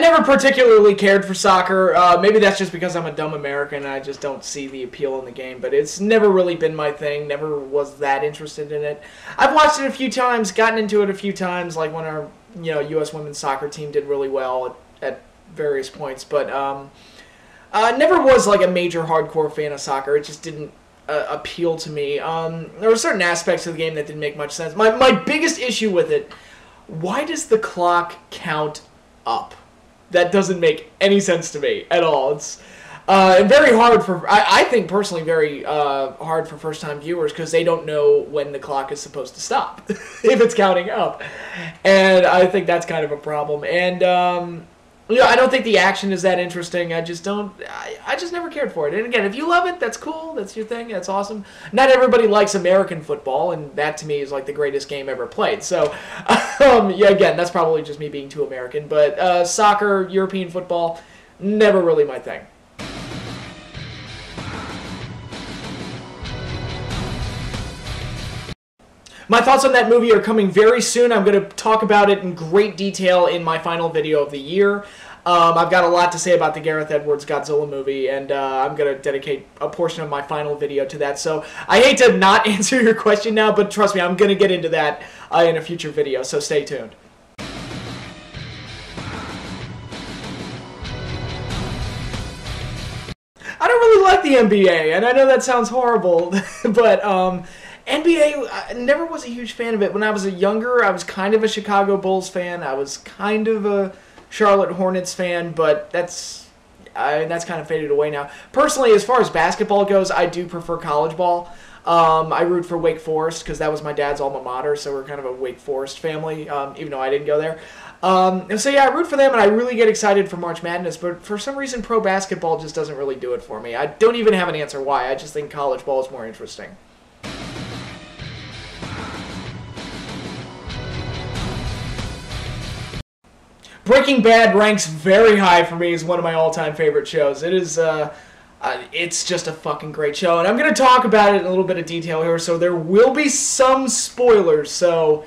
never particularly cared for soccer. Uh, maybe that's just because I'm a dumb American and I just don't see the appeal in the game. But it's never really been my thing. Never was that interested in it. I've watched it a few times, gotten into it a few times, like when our you know U.S. women's soccer team did really well at, at various points. But um, uh, never was like a major hardcore fan of soccer. It just didn't uh, appeal to me. Um, there were certain aspects of the game that didn't make much sense. My my biggest issue with it: why does the clock count up? That doesn't make any sense to me at all. It's uh, very hard for I, I think personally very uh, hard for first time viewers because they don't know when the clock is supposed to stop if it's counting up, and I think that's kind of a problem. And um, you know, I don't think the action is that interesting. I just don't. I, I just never cared for it. And again, if you love it, that's cool. That's your thing. That's awesome. Not everybody likes American football, and that to me is like the greatest game ever played. So, um, yeah, again, that's probably just me being too American. But uh, soccer, European football, never really my thing. My thoughts on that movie are coming very soon. I'm going to talk about it in great detail in my final video of the year. Um, I've got a lot to say about the Gareth Edwards Godzilla movie, and uh, I'm going to dedicate a portion of my final video to that. So I hate to not answer your question now, but trust me, I'm going to get into that uh, in a future video, so stay tuned. I don't really like the NBA, and I know that sounds horrible, but um, NBA, I never was a huge fan of it. When I was a younger, I was kind of a Chicago Bulls fan. I was kind of a Charlotte Hornets fan, but that's I, that's kind of faded away now. Personally, as far as basketball goes, I do prefer college ball. Um, I root for Wake Forest because that was my dad's alma mater, so we're kind of a Wake Forest family, um, even though I didn't go there. Um, so yeah, I root for them, and I really get excited for March Madness. But for some reason, pro basketball just doesn't really do it for me. I don't even have an answer why. I just think college ball is more interesting. Breaking Bad ranks very high for me as one of my all-time favorite shows. It is, uh, uh, it's just a fucking great show, and I'm gonna talk about it in a little bit of detail here. So there will be some spoilers. So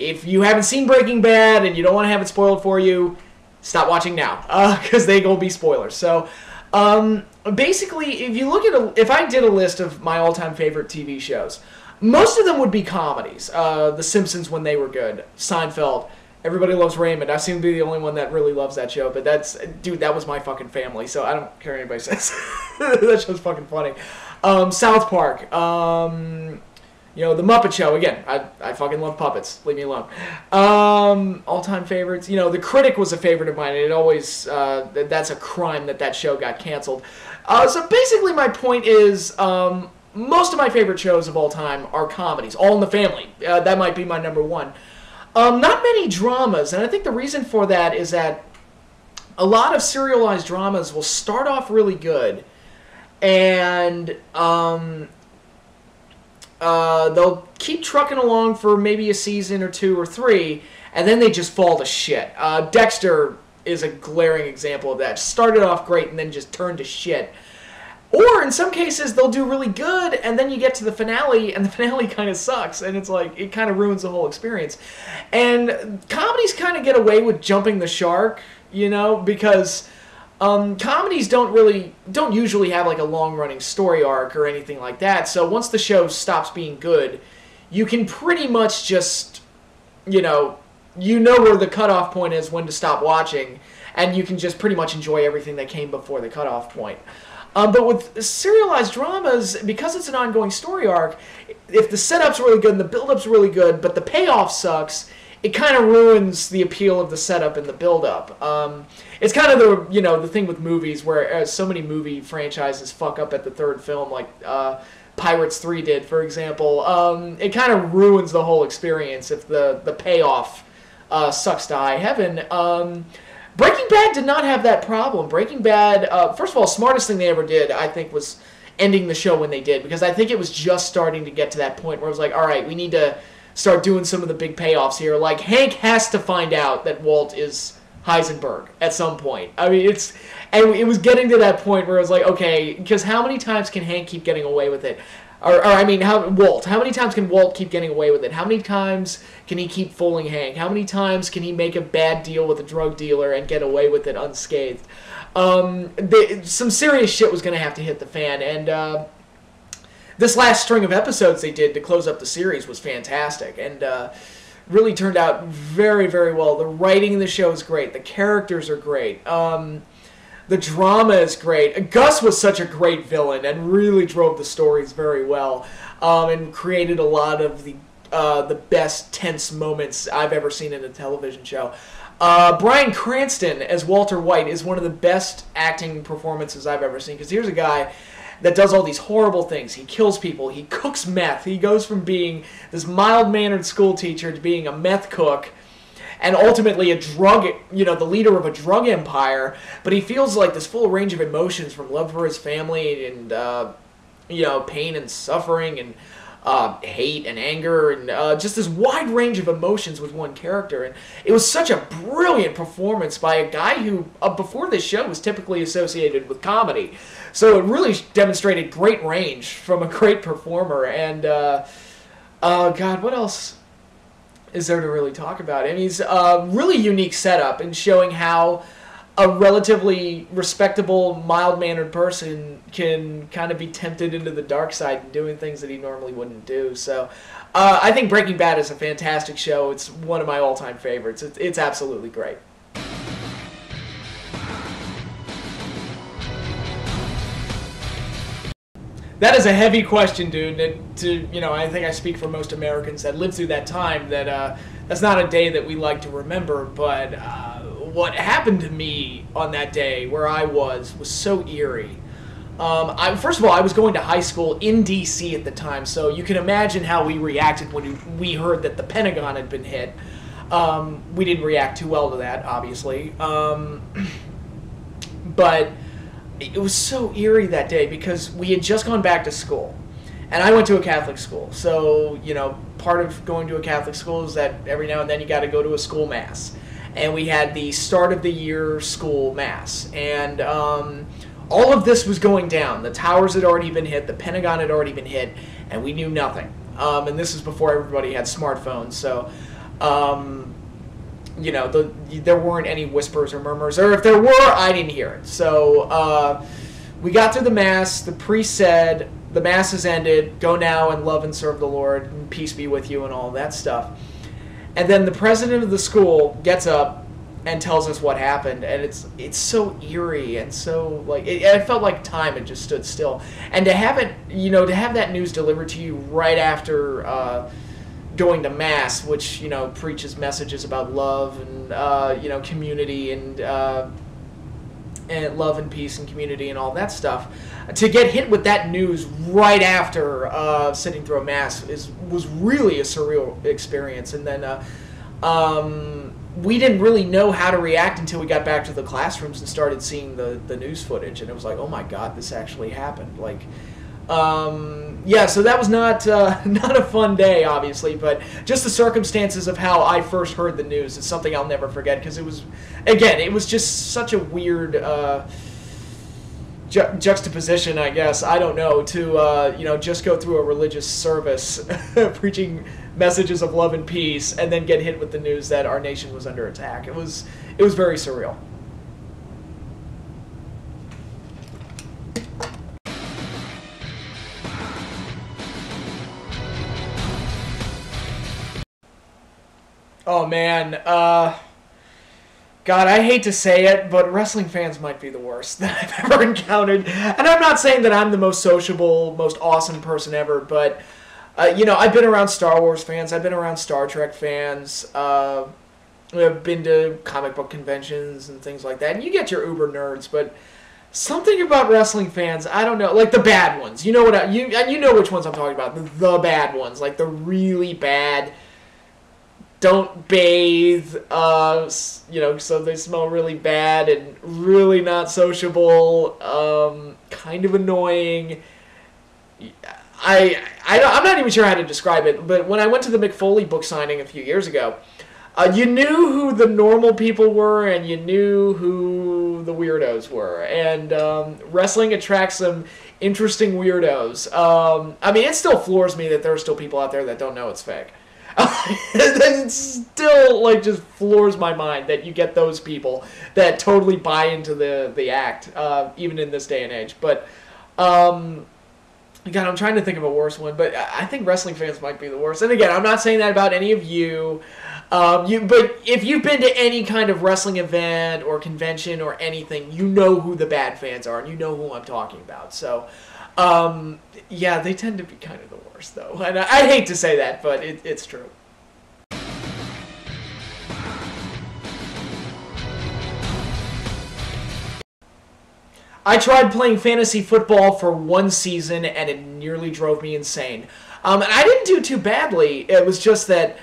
if you haven't seen Breaking Bad and you don't want to have it spoiled for you, stop watching now, because uh, they will be spoilers. So. Um, basically, if you look at a, if I did a list of my all-time favorite TV shows, most of them would be comedies. Uh, the Simpsons when they were good, Seinfeld, Everybody loves Raymond. I seem to be the only one that really loves that show, but that's dude, that was my fucking family, so I don't care what anybody says. that show's fucking funny. Um, South Park. Um, you know, The Muppet Show. Again, I, I fucking love puppets. Leave me alone. Um, all time favorites. You know, The Critic was a favorite of mine, it always, uh, that's a crime that that show got canceled. Uh, so basically, my point is, um, most of my favorite shows of all time are comedies. All in the Family. Uh, that might be my number one. Um, not many dramas, and I think the reason for that is that a lot of serialized dramas will start off really good, and um, uh, they'll keep trucking along for maybe a season or two or three, and then they just fall to shit. Uh, Dexter is a glaring example of that. Started off great and then just turned to shit. Or in some cases, they'll do really good, and then you get to the finale, and the finale kind of sucks, and it's like, it kind of ruins the whole experience. And comedies kind of get away with jumping the shark, you know, because um, comedies don't really, don't usually have like a long running story arc or anything like that. So once the show stops being good, you can pretty much just, you know, you know where the cutoff point is when to stop watching, and you can just pretty much enjoy everything that came before the cutoff point. Um, but with serialized dramas, because it's an ongoing story arc, if the setup's really good and the build-up's really good, but the payoff sucks, it kind of ruins the appeal of the setup and the build-up. Um, it's kind of the you know the thing with movies where uh, so many movie franchises fuck up at the third film, like uh, Pirates Three did, for example. Um, it kind of ruins the whole experience if the the payoff uh, sucks to high heaven. Breaking Bad did not have that problem. Breaking Bad, uh, first of all, smartest thing they ever did, I think, was ending the show when they did because I think it was just starting to get to that point where it was like, all right, we need to start doing some of the big payoffs here. Like Hank has to find out that Walt is Heisenberg at some point. I mean, it's and it was getting to that point where it was like, okay, because how many times can Hank keep getting away with it? Or, or I mean, how Walt? How many times can Walt keep getting away with it? How many times can he keep fooling Hank? How many times can he make a bad deal with a drug dealer and get away with it unscathed? Um, some serious shit was going to have to hit the fan, and uh, this last string of episodes they did to close up the series was fantastic, and uh, really turned out very, very well. The writing in the show is great. The characters are great. Um, the drama is great. Gus was such a great villain and really drove the stories very well, um, and created a lot of the uh, the best tense moments I've ever seen in a television show. Uh, Bryan Cranston as Walter White is one of the best acting performances I've ever seen. Because here's a guy that does all these horrible things. He kills people. He cooks meth. He goes from being this mild mannered school teacher to being a meth cook and ultimately a drug, you know, the leader of a drug empire. But he feels like this full range of emotions from love for his family and, uh, you know, pain and suffering and uh, hate and anger and uh, just this wide range of emotions with one character. And it was such a brilliant performance by a guy who, uh, before this show, was typically associated with comedy. So it really demonstrated great range from a great performer. And, uh, uh, God, what else is there to really talk about? I mean, it's a really unique setup in showing how a relatively respectable, mild mannered person can kind of be tempted into the dark side and doing things that he normally wouldn't do. So uh, I think Breaking Bad is a fantastic show. It's one of my all time favorites. It's, it's absolutely great. That is a heavy question, dude. To you know, I think I speak for most Americans that lived through that time. That uh, that's not a day that we like to remember. But uh, what happened to me on that day, where I was, was so eerie. Um, I, first of all, I was going to high school in D.C. at the time, so you can imagine how we reacted when we heard that the Pentagon had been hit. Um, we didn't react too well to that, obviously. Um, but it was so eerie that day because we had just gone back to school. And I went to a Catholic school. So, you know, part of going to a Catholic school is that every now and then you got to go to a school mass. And we had the start of the year school mass. And um, all of this was going down. The towers had already been hit, the Pentagon had already been hit, and we knew nothing. Um, and this is before everybody had smartphones. So, um, you know, the, there weren't any whispers or murmurs, or if there were, I didn't hear it. So uh, we got through the mass. The priest said, "The mass has ended. Go now and love and serve the Lord, and peace be with you, and all that stuff." And then the president of the school gets up and tells us what happened, and it's it's so eerie and so like it, it felt like time had just stood still. And to have it, you know, to have that news delivered to you right after. Uh, going to mass, which you know preaches messages about love and uh, you know community and uh, and love and peace and community and all that stuff. To get hit with that news right after uh, sitting through a mass is was really a surreal experience. And then uh, um, we didn't really know how to react until we got back to the classrooms and started seeing the the news footage. And it was like, oh my god, this actually happened. Like. Um, yeah, so that was not uh, not a fun day, obviously, but just the circumstances of how I first heard the news is something I'll never forget because it was, again, it was just such a weird uh, ju- juxtaposition, I guess. I don't know to uh, you know just go through a religious service preaching messages of love and peace, and then get hit with the news that our nation was under attack. It was it was very surreal. Oh man, uh, God, I hate to say it, but wrestling fans might be the worst that I've ever encountered. And I'm not saying that I'm the most sociable, most awesome person ever, but uh, you know, I've been around Star Wars fans, I've been around Star Trek fans, uh, I've been to comic book conventions and things like that. And you get your uber nerds, but something about wrestling fans, I don't know, like the bad ones. You know what? I, you and you know which ones I'm talking about. The, the bad ones, like the really bad don't bathe, uh, you know, so they smell really bad and really not sociable, um, kind of annoying. I, I I'm not even sure how to describe it, but when I went to the Mick Foley book signing a few years ago, uh, you knew who the normal people were and you knew who the weirdos were. And um, wrestling attracts some interesting weirdos. Um, I mean, it still floors me that there are still people out there that don't know it's fake. it still like just floors my mind that you get those people that totally buy into the the act, uh, even in this day and age. But um, God, I'm trying to think of a worse one, but I think wrestling fans might be the worst. And again, I'm not saying that about any of you. Um, you, but if you've been to any kind of wrestling event or convention or anything, you know who the bad fans are, and you know who I'm talking about. So, um, yeah, they tend to be kind of the worst, though. And I, I hate to say that, but it, it's true. I tried playing fantasy football for one season and it nearly drove me insane. Um, and I didn't do too badly. It was just that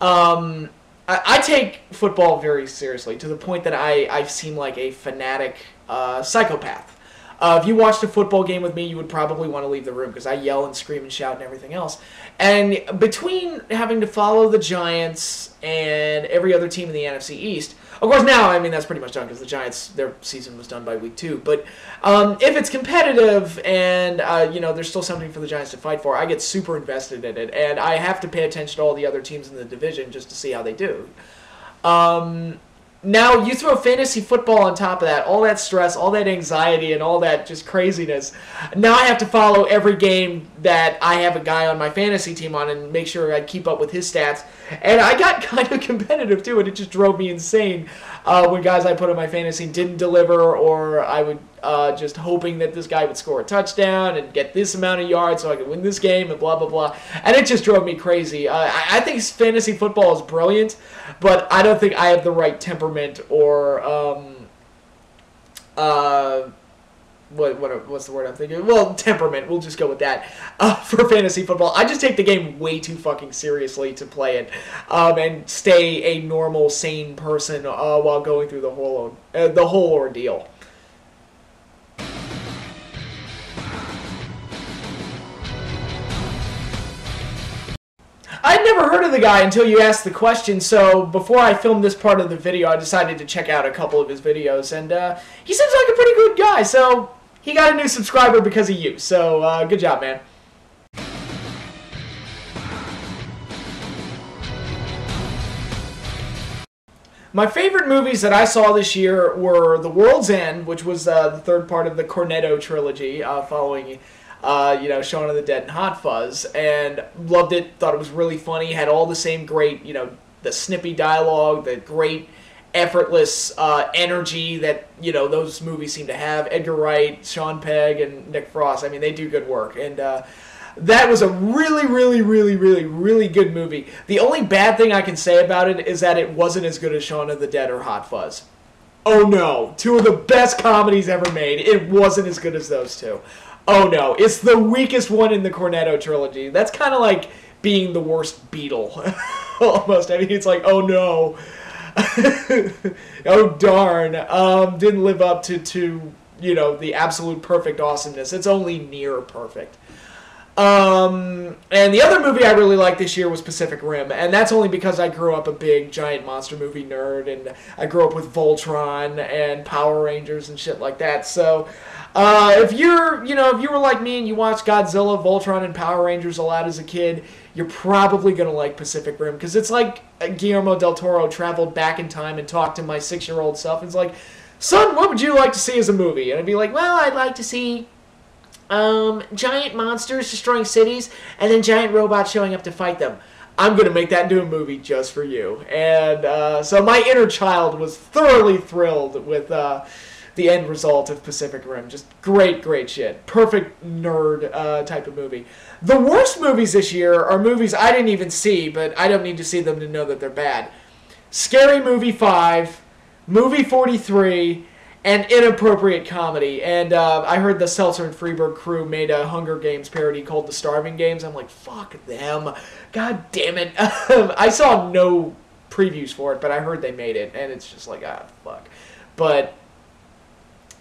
um, I, I, take football very seriously to the point that I, I seem like a fanatic uh, psychopath. Uh, if you watched a football game with me, you would probably want to leave the room because I yell and scream and shout and everything else. And between having to follow the Giants and every other team in the NFC East, of course, now I mean that's pretty much done because the Giants their season was done by week two. But um, if it's competitive and uh, you know there's still something for the Giants to fight for, I get super invested in it, and I have to pay attention to all the other teams in the division just to see how they do. Um, now you throw fantasy football on top of that, all that stress, all that anxiety, and all that just craziness. Now I have to follow every game that I have a guy on my fantasy team on and make sure I keep up with his stats. And I got kind of competitive too, and it just drove me insane uh, when guys I put on my fantasy didn't deliver, or I would uh, just hoping that this guy would score a touchdown and get this amount of yards so I could win this game and blah blah blah. And it just drove me crazy. Uh, I, I, think fantasy football is brilliant, but I don't think I have the right temperament or um, uh, what, what what's the word I'm thinking? Well, temperament. We'll just go with that uh, for fantasy football. I just take the game way too fucking seriously to play it, um, and stay a normal, sane person uh, while going through the whole uh, the whole ordeal. I'd never heard of the guy until you asked the question, so before I filmed this part of the video, I decided to check out a couple of his videos, and uh, he seems like a pretty good guy, so he got a new subscriber because of you, so uh, good job, man. My favorite movies that I saw this year were The World's End, which was uh, the third part of the Cornetto trilogy, uh, following uh, you know, Shaun of the Dead and Hot Fuzz, and loved it. Thought it was really funny. Had all the same great, you know, the snippy dialogue, the great effortless uh, energy that you know those movies seem to have. Edgar Wright, Sean Pegg, and Nick Frost. I mean, they do good work, and uh, that was a really, really, really, really, really good movie. The only bad thing I can say about it is that it wasn't as good as Shaun of the Dead or Hot Fuzz. Oh no, two of the best comedies ever made. It wasn't as good as those two. Oh no, it's the weakest one in the Cornetto trilogy. That's kind of like being the worst Beatle, almost. I mean, it's like, oh no, oh darn, um, didn't live up to to you know the absolute perfect awesomeness. It's only near perfect. Um, and the other movie I really liked this year was Pacific Rim, and that's only because I grew up a big giant monster movie nerd, and I grew up with Voltron and Power Rangers and shit like that. So uh, if you're, you know, if you were like me and you watched Godzilla, Voltron, and Power Rangers a lot as a kid, you're probably gonna like Pacific Rim because it's like Guillermo del Toro traveled back in time and talked to my six-year-old self. and It's like, son, what would you like to see as a movie? And I'd be like, well, I'd like to see um, giant monsters destroying cities and then giant robots showing up to fight them. I'm going to make that into a movie just for you. And uh, so my inner child was thoroughly thrilled with uh, the end result of Pacific Rim. Just great, great shit. Perfect nerd uh, type of movie. The worst movies this year are movies I didn't even see, but I don't need to see them to know that they're bad. Scary Movie 5, Movie 43, and Inappropriate Comedy. And uh, I heard the Seltzer and Friedberg crew made a Hunger Games parody called The Starving Games. I'm like, fuck them. God damn it. I saw no previews for it, but I heard they made it, and it's just like, ah, fuck. But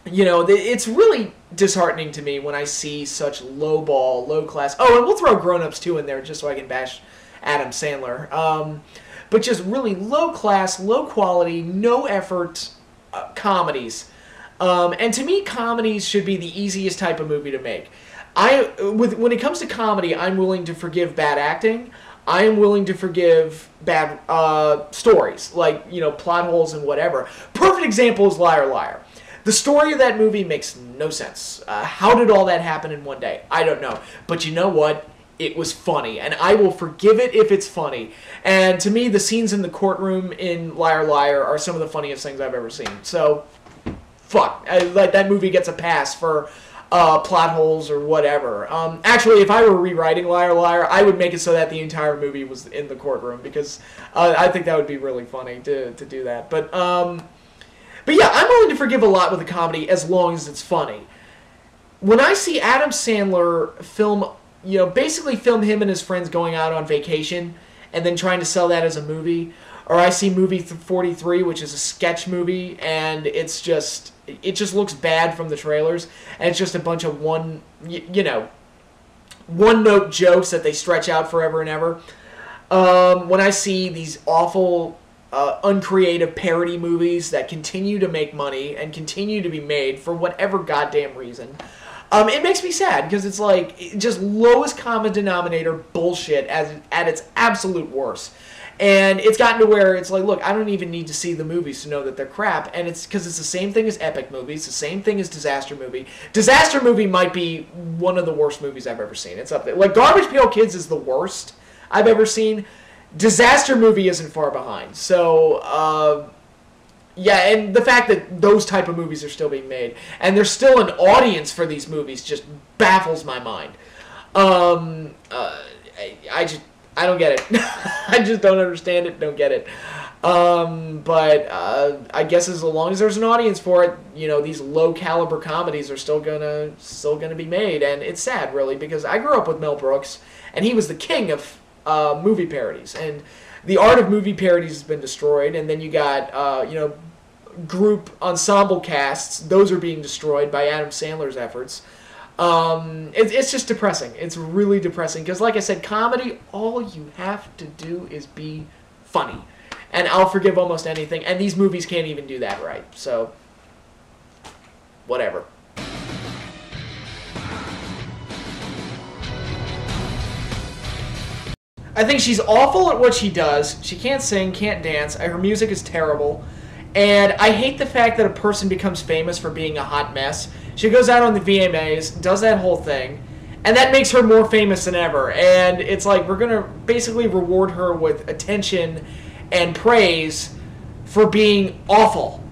you know, it's really disheartening to me when I see such low ball, low class. Oh, and we'll throw Grown Ups too in there just so I can bash Adam Sandler. Um, but just really low class, low quality, no effort uh, comedies. Um, and to me, comedies should be the easiest type of movie to make. I with when it comes to comedy, I'm willing to forgive bad acting. I am willing to forgive bad uh, stories, like you know plot holes and whatever. Perfect example is Liar Liar. The story of that movie makes no sense. Uh, how did all that happen in one day? I don't know. But you know what? It was funny, and I will forgive it if it's funny. And to me, the scenes in the courtroom in Liar Liar are some of the funniest things I've ever seen. So, fuck, I, like that movie gets a pass for uh, plot holes or whatever. Um, actually, if I were rewriting Liar Liar, I would make it so that the entire movie was in the courtroom because uh, I think that would be really funny to, to do that. But um, but yeah, I'm willing to forgive a lot with a comedy as long as it's funny. When I see Adam Sandler film, you know, basically film him and his friends going out on vacation and then trying to sell that as a movie, or I see movie 43, which is a sketch movie, and it's just it just looks bad from the trailers, and it's just a bunch of one, you, know, one note jokes that they stretch out forever and ever. Um, when I see these awful, uh, uncreative parody movies that continue to make money and continue to be made for whatever goddamn reason, um, it makes me sad because it's like just lowest common denominator bullshit as at its absolute worst. And it's gotten to where it's like, look, I don't even need to see the movies to know that they're crap. And it's because it's the same thing as epic movies, the same thing as disaster movie. Disaster movie might be one of the worst movies I've ever seen. It's up there. Like Garbage Pail Kids is the worst I've ever seen. Disaster movie isn't far behind. So, uh, yeah, and the fact that those type of movies are still being made and there's still an audience for these movies just baffles my mind. Um, uh, I, I just I don't get it. I just don't understand it. Don't get it. Um, but uh, I guess as long as there's an audience for it, you know, these low caliber comedies are still gonna still gonna be made, and it's sad really because I grew up with Mel Brooks, and he was the king of uh, movie parodies, and the art of movie parodies has been destroyed, and then you got uh, you know group ensemble casts; those are being destroyed by Adam Sandler's efforts. Um, it, it's just depressing. It's really depressing because, like I said, comedy, all you have to do is be funny. And I'll forgive almost anything. And these movies can't even do that right. So, whatever. I think she's awful at what she does. She can't sing, can't dance. Her music is terrible. And I hate the fact that a person becomes famous for being a hot mess. She goes out on the VMAs, does that whole thing, and that makes her more famous than ever. And it's like we're gonna basically reward her with attention and praise for being awful.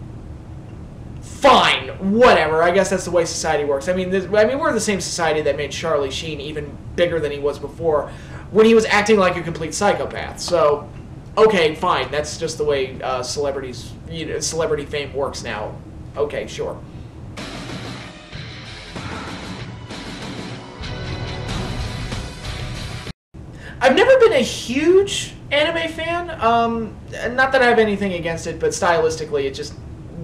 Fine, whatever. I guess that's the way society works. I mean, this, I mean, we're the same society that made Charlie Sheen even bigger than he was before, when he was acting like a complete psychopath. So, okay, fine. That's just the way uh, celebrities, you know, celebrity fame works now. Okay, sure. I've never been a huge anime fan. Um, not that I have anything against it, but stylistically, it just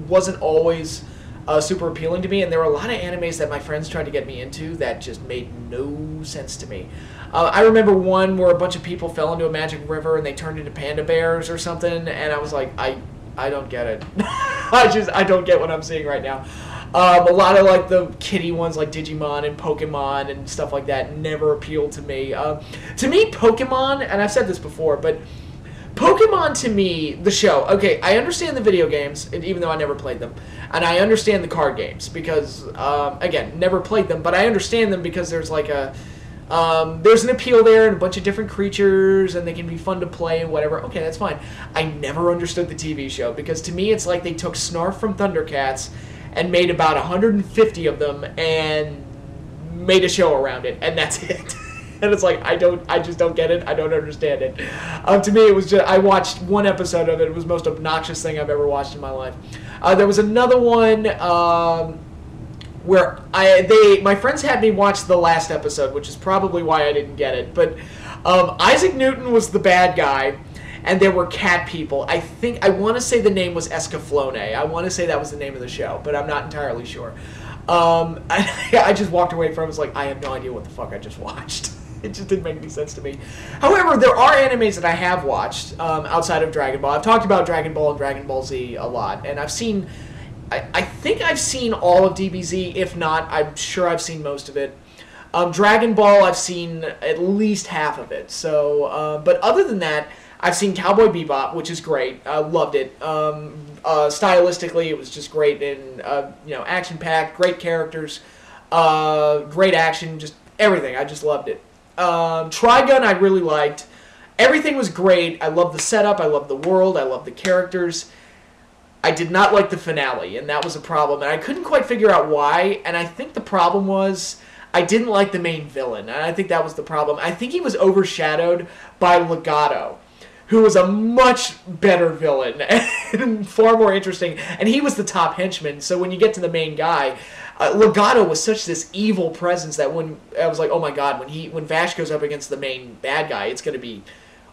wasn't always uh, super appealing to me. And there were a lot of animes that my friends tried to get me into that just made no sense to me. Uh, I remember one where a bunch of people fell into a magic river and they turned into panda bears or something, and I was like, I, I don't get it. I just I don't get what I'm seeing right now. Um, a lot of like the kitty ones like Digimon and Pokemon and stuff like that never appealed to me. Uh, to me, Pokemon, and I've said this before, but Pokemon to me, the show, okay, I understand the video games, even though I never played them. And I understand the card games because, um, again, never played them, but I understand them because there's like a. Um, there's an appeal there and a bunch of different creatures, and they can be fun to play and whatever. Okay, that's fine. I never understood the TV show because to me, it's like they took Snarf from Thundercats and made about 150 of them and made a show around it, and that's it. And it's like I don't, I just don't get it. I don't understand it. Um, to me, it was just I watched one episode of it. It was the most obnoxious thing I've ever watched in my life. Uh, there was another one um, where I they my friends had me watch the last episode, which is probably why I didn't get it. But um, Isaac Newton was the bad guy and there were cat people. I think I want to say the name was Escaflowne. I want to say that was the name of the show, but I'm not entirely sure. Um, I, I, just walked away from. it. I was like, I have no idea what the fuck I just watched. It just didn't make any sense to me. However, there are animes that I have watched um, outside of Dragon Ball. I've talked about Dragon Ball and Dragon Ball Z a lot, and I've seen. I, I think I've seen all of DBZ. If not, I'm sure I've seen most of it. Um, Dragon Ball, I've seen at least half of it. So, uh, but other than that, I've seen Cowboy Bebop, which is great. I loved it. Um, uh, stylistically, it was just great and uh, you know action packed, great characters, uh, great action, just everything. I just loved it. Um, Trigun, I really liked. Everything was great. I love the setup. I love the world. I love the characters. I did not like the finale, and that was a problem. And I couldn't quite figure out why. And I think the problem was I didn't like the main villain, and I think that was the problem. I think he was overshadowed by Legato who was a much better villain and far more interesting. And he was the top henchman. So when you get to the main guy, uh, Legato was such this evil presence that when I was like, oh my god, when he when Vash goes up against the main bad guy, it's gonna be,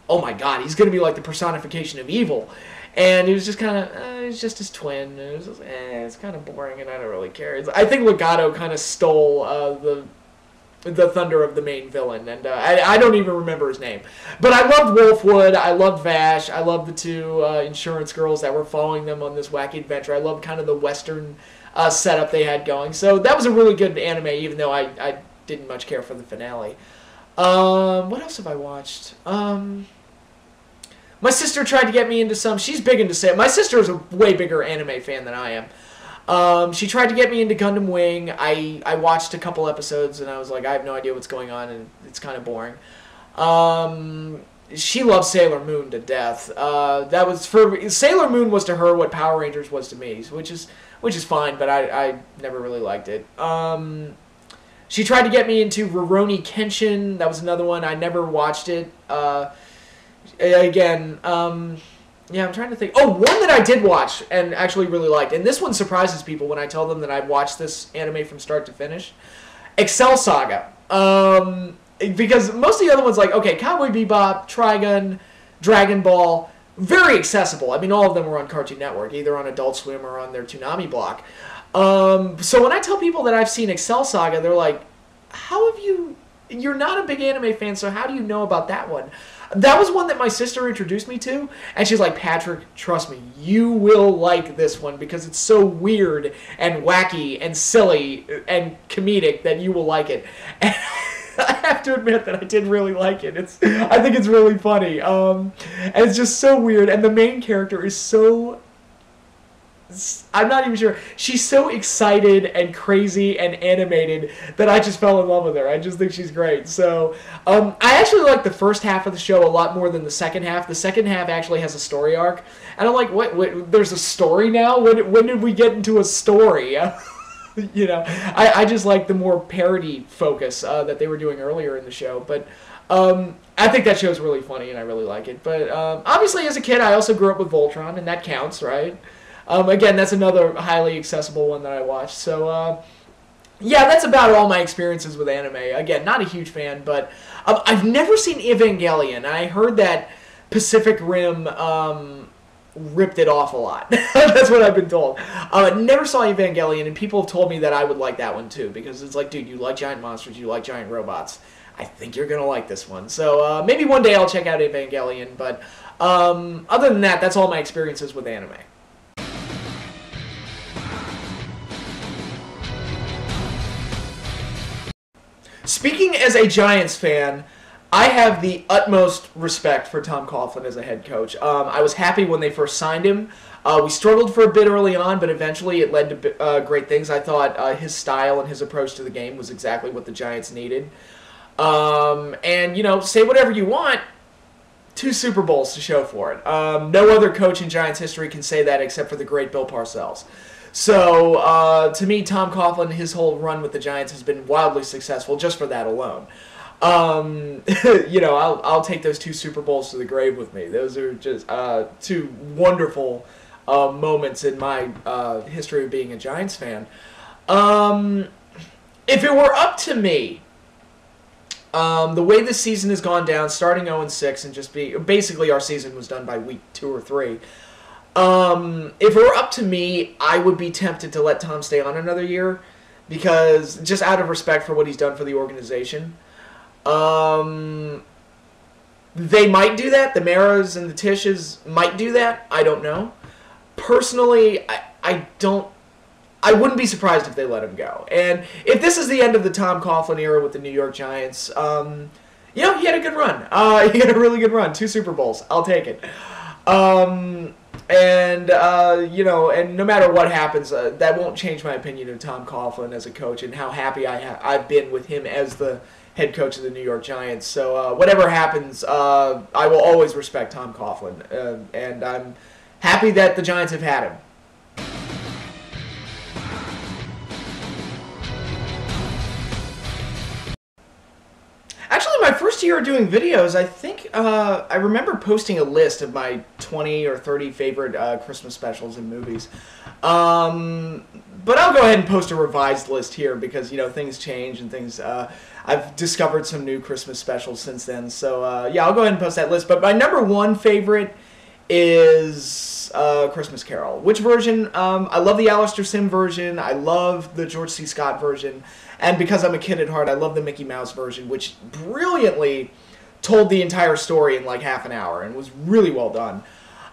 oh my god, he's gonna be like the personification of evil. And he was just kind of, uh, he's just his twin. It was just, eh, it's kind of boring, and I don't really care. It's, I think Legato kind of stole uh, the the thunder of the main villain, and uh, I, I don't even remember his name. But I loved Wolfwood. I loved Vash. I loved the two uh, insurance girls that were following them on this wacky adventure. I loved kind of the western uh, setup they had going. So that was a really good anime, even though I, I didn't much care for the finale. Um, what else have I watched? Um, my sister tried to get me into some. She's big into say. My sister is a way bigger anime fan than I am. Um, she tried to get me into Gundam Wing. I, I watched a couple episodes and I was like, I have no idea what's going on and it's kind of boring. Um, she loves Sailor Moon to death. Uh, that was for Sailor Moon was to her what Power Rangers was to me, which is which is fine, but I, I never really liked it. Um, she tried to get me into Rurouni Kenshin. That was another one. I never watched it. Uh, again, um, yeah, I'm trying to think. Oh, one that I did watch and actually really liked, and this one surprises people when I tell them that I've watched this anime from start to finish. Excel Saga. Um, because most of the other ones, like okay, Cowboy Bebop, Trigun, Dragon Ball, very accessible. I mean, all of them were on Cartoon Network, either on Adult Swim or on their Toonami block. Um, so when I tell people that I've seen Excel Saga, they're like, "How have you? You're not a big anime fan, so how do you know about that one?" That was one that my sister introduced me to, and she's like, Patrick, trust me, you will like this one because it's so weird and wacky and silly and comedic that you will like it. And I have to admit that I did really like it. It's I think it's really funny. Um, and it's just so weird, and the main character is so I'm not even sure. She's so excited and crazy and animated that I just fell in love with her. I just think she's great. So um, I actually like the first half of the show a lot more than the second half. The second half actually has a story arc, and I'm like, what? what there's a story now? When when did we get into a story? you know, I, I just like the more parody focus uh, that they were doing earlier in the show, but. Um, I think that show's really funny and I really like it. But um, obviously, as a kid, I also grew up with Voltron, and that counts, right? Um, again, that's another highly accessible one that I watched. So, uh, yeah, that's about all my experiences with anime. Again, not a huge fan, but um, I've never seen Evangelion. I heard that Pacific Rim um, ripped it off a lot. that's what I've been told. Uh, never saw Evangelion, and people have told me that I would like that one too, because it's like, dude, you like giant monsters, you like giant robots. I think you're gonna like this one. So uh, maybe one day I'll check out Evangelion. But um, other than that, that's all my experiences with anime. Speaking as a Giants fan, I have the utmost respect for Tom Coughlin as a head coach. Um, I was happy when they first signed him. Uh, we struggled for a bit early on, but eventually it led to uh, great things. I thought uh, his style and his approach to the game was exactly what the Giants needed. Um, and, you know, say whatever you want, two Super Bowls to show for it. Um, no other coach in Giants history can say that except for the great Bill Parcells. So uh, to me, Tom Coughlin, his whole run with the Giants has been wildly successful just for that alone. Um, you know, I'll, I'll take those two Super Bowls to the grave with me. Those are just uh, two wonderful uh, moments in my uh, history of being a Giants fan. Um, if it were up to me, um, the way this season has gone down, starting 0 6 and just be basically our season was done by week two or three. Um, if it were up to me, I would be tempted to let Tom stay on another year because just out of respect for what he's done for the organization. Um, they might do that. The Maras and the Tisches might do that. I don't know. Personally, I, I don't. I wouldn't be surprised if they let him go. And if this is the end of the Tom Coughlin era with the New York Giants, um, you know, he had a good run. Uh, he had a really good run. Two Super Bowls. I'll take it. Um, and uh, you know, and no matter what happens, uh, that won't change my opinion of Tom Coughlin as a coach and how happy I ha- I've been with him as the head coach of the New York Giants. So uh, whatever happens, uh, I will always respect Tom Coughlin, uh, and I'm happy that the Giants have had him. Actually, my first year doing videos, I think uh, I remember posting a list of my 20 or 30 favorite uh, Christmas specials and movies. Um, but I'll go ahead and post a revised list here because you know things change and things. Uh, I've discovered some new Christmas specials since then, so uh, yeah, I'll go ahead and post that list. But my number one favorite is uh, Christmas Carol. Which version? Um, I love the Alastair Sim version. I love the George C. Scott version. And because I'm a kid at heart, I love the Mickey Mouse version, which brilliantly told the entire story in like half an hour and was really well done.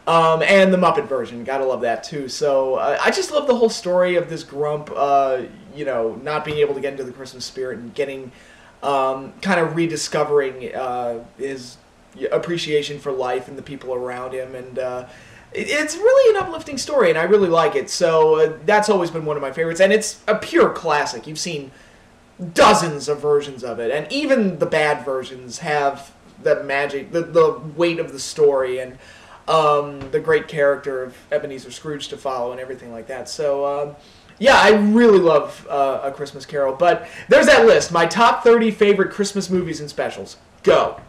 Um, and the Muppet version, gotta love that too. So uh, I just love the whole story of this grump, uh, you know, not being able to get into the Christmas spirit and getting um, kind of rediscovering uh, his appreciation for life and the people around him. And uh, it, it's really an uplifting story, and I really like it. So uh, that's always been one of my favorites. And it's a pure classic. You've seen dozens of versions of it, and even the bad versions have the magic, the, the weight of the story, and um, the great character of Ebenezer Scrooge to follow, and everything like that. So, um, yeah, I really love uh, A Christmas Carol. But there's that list my top 30 favorite Christmas movies and specials. Go.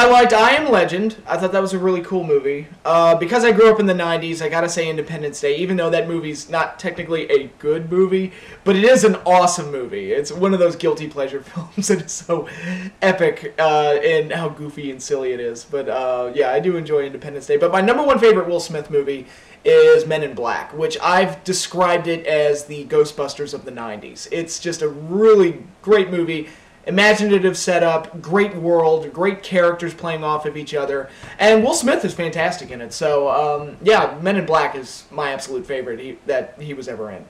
I liked I Am Legend. I thought that was a really cool movie. Uh, because I grew up in the 90s, I gotta say Independence Day, even though that movie's not technically a good movie, but it is an awesome movie. It's one of those guilty pleasure films that is so epic uh, in how goofy and silly it is. But uh, yeah, I do enjoy Independence Day. But my number one favorite Will Smith movie is Men in Black, which I've described it as the Ghostbusters of the 90s. It's just a really great movie imaginative setup, great world, great characters playing off of each other, and Will Smith is fantastic in it. So um, yeah, Men in Black is my absolute favorite he, that he was ever in.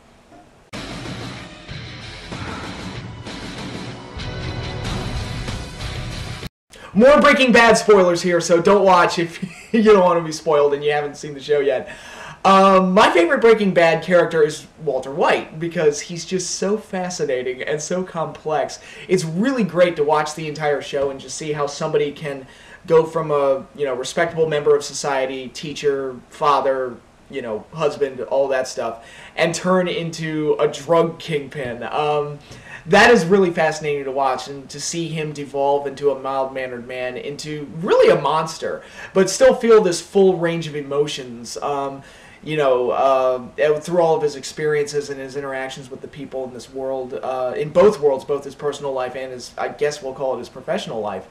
More Breaking Bad spoilers here, so don't watch if you don't want to be spoiled and you haven't seen the show yet. Um, my favorite Breaking Bad character is Walter White because he's just so fascinating and so complex. It's really great to watch the entire show and just see how somebody can go from a you know respectable member of society, teacher, father, you know, husband, all that stuff, and turn into a drug kingpin. Um, that is really fascinating to watch and to see him devolve into a mild mannered man into really a monster, but still feel this full range of emotions. Um, you know, uh, through all of his experiences and his interactions with the people in this world, uh, in both worlds, both his personal life and his, I guess we'll call it his professional life.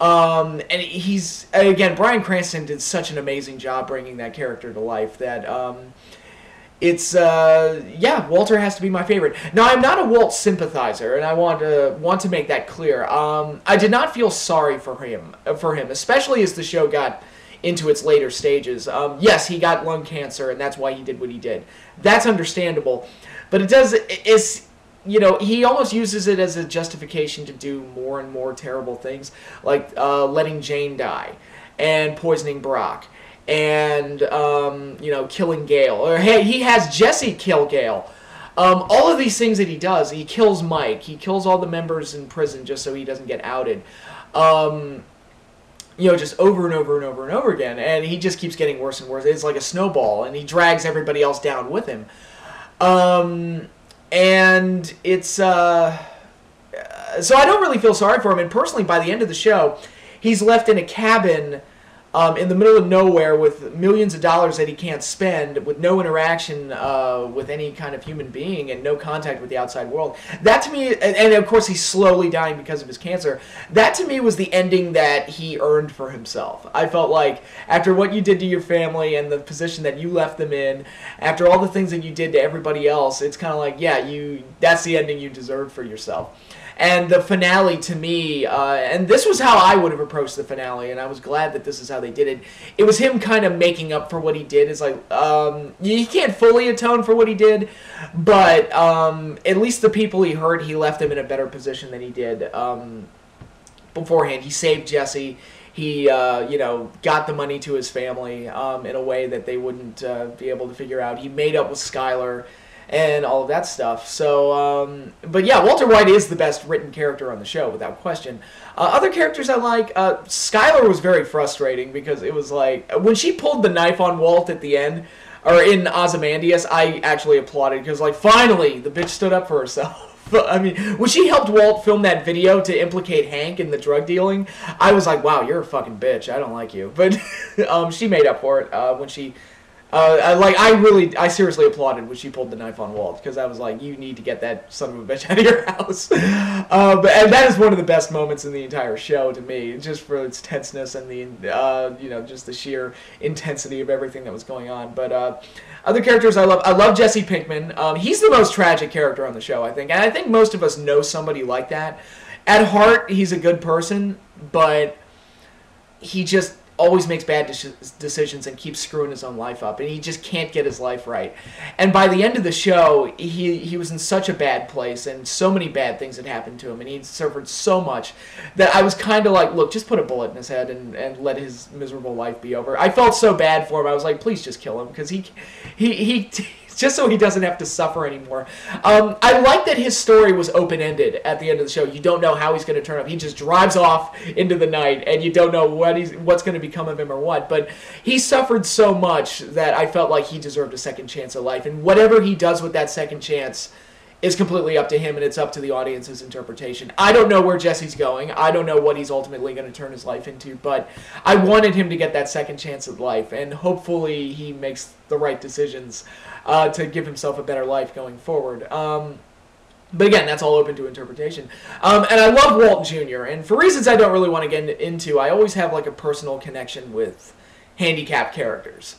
Um, and he's again, Bryan Cranston did such an amazing job bringing that character to life that um, it's uh, yeah, Walter has to be my favorite. Now I'm not a Walt sympathizer, and I want to want to make that clear. Um, I did not feel sorry for him for him, especially as the show got into its later stages. Um, yes, he got lung cancer, and that's why he did what he did. That's understandable, but it does is you know he almost uses it as a justification to do more and more terrible things, like uh, letting Jane die and poisoning Brock and um, you know killing Gale. Or hey, he has Jesse kill Gale. Um, all of these things that he does, he kills Mike. He kills all the members in prison just so he doesn't get outed. Um, you know, just over and over and over and over again. And he just keeps getting worse and worse. It's like a snowball, and he drags everybody else down with him. Um, and it's uh, so I don't really feel sorry for him. And personally, by the end of the show, he's left in a cabin um, in the middle of nowhere with millions of dollars that he can't spend, with no interaction uh, with any kind of human being and no contact with the outside world. That to me, and, and of course he's slowly dying because of his cancer. That to me was the ending that he earned for himself. I felt like after what you did to your family and the position that you left them in, after all the things that you did to everybody else, it's kind of like, yeah, you that's the ending you deserve for yourself. And the finale to me, uh, and this was how I would have approached the finale, and I was glad that this is how they did it. It was him kind of making up for what he did. It's like um, he can't fully atone for what he did, but um, at least the people he hurt, he left them in a better position than he did um, beforehand. He saved Jesse he uh, you know got the money to his family um, in a way that they wouldn't uh, be able to figure out. He made up with Skyler and all of that stuff. So, um, but yeah, Walter White is the best written character on the show without question. Uh, other characters I like, uh, Skyler was very frustrating because it was like when she pulled the knife on Walt at the end, or in Ozymandias, I actually applauded because like finally the bitch stood up for herself. I mean, when she helped Walt film that video to implicate Hank in the drug dealing, I was like, "Wow, you're a fucking bitch. I don't like you." But um, she made up for it uh, when she uh, like I really, I seriously applauded when she pulled the knife on Walt because I was like, you need to get that son of a bitch out of your house. uh, but and that is one of the best moments in the entire show to me, just for its tenseness and the, uh, you know, just the sheer intensity of everything that was going on. But uh, other characters I love, I love Jesse Pinkman. Um, he's the most tragic character on the show, I think, and I think most of us know somebody like that. At heart, he's a good person, but he just always makes bad de- decisions and keeps screwing his own life up and he just can't get his life right. And by the end of the show he he was in such a bad place and so many bad things had happened to him and he suffered so much that I was kind of like look just put a bullet in his head and, and let his miserable life be over. I felt so bad for him I was like please just kill him because he he he just so he doesn't have to suffer anymore. Um, I like that his story was open ended at the end of the show. You don't know how he's going to turn up. He just drives off into the night, and you don't know what he's what's going to become of him or what. But he suffered so much that I felt like he deserved a second chance at life, and whatever he does with that second chance is completely up to him and it's up to the audience's interpretation. I don't know where Jesse's going. I don't know what he's ultimately going to turn his life into, but I wanted him to get that second chance at life and hopefully he makes the right decisions uh, to give himself a better life going forward. Um, but again, that's all open to interpretation. Um, and I love Walt Jr. And for reasons I don't really want to get into, I always have like a personal connection with handicapped characters.